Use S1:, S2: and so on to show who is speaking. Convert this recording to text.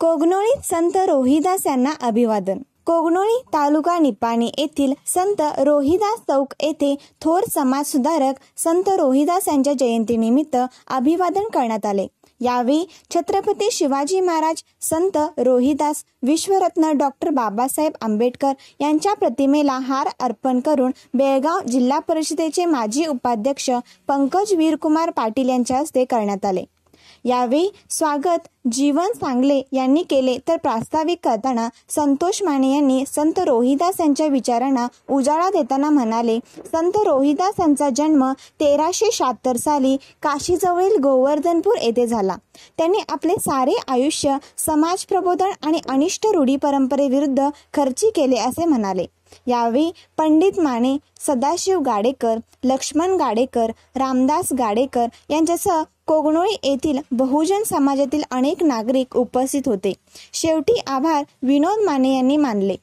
S1: कोगनोळीत संत रोहिदास यांना अभिवादन. कोगनोळी तालुका निपाणी येथील संत रोहिदास चौक येथे थोर समाज सुधारक संत रोहिदास यांच्या जयंतीनिमित्त अभिवादन करण्यात आले. यावेळी छत्रपती शिवाजी महाराज संत रोहिदास विश्वरत्न डॉक्टर बाबासाहेब आंबेडकर यांच्या प्रतिमेला हार अर्पण करून बेळगाव जिल्हा परिषदेचे माजी उपाध्यक्ष पंकज वीरकुमार पाटील यांच्या हस्ते करण्यात आले. यावेळी स्वागत जीवन सांगले यांनी केले तर प्रास्ताविक करताना संतोष माने यांनी संत रोहिदास यांच्या विचारांना उजाळा देताना म्हणाले संत रोहिदास यांचा जन्म तेराशे शहात्तर साली काशीजवळील गोवर्धनपूर येथे झाला. त्यांनी आपले सारे आयुष्य समाज प्रबोधन आणि अनिष्ट रूढी परंपरेविरुद्ध खर्ची केले असे म्हणाले. यावेळी पंडित माने सदाशिव गाडेकर लक्ष्मण गाडेकर रामदास गाडेकर यांच्यासह कोगनोळी येथील बहुजन समाजातील अनेक नागरिक उपस्थित होते. शेवटी आभार विनोद माने यांनी मानले.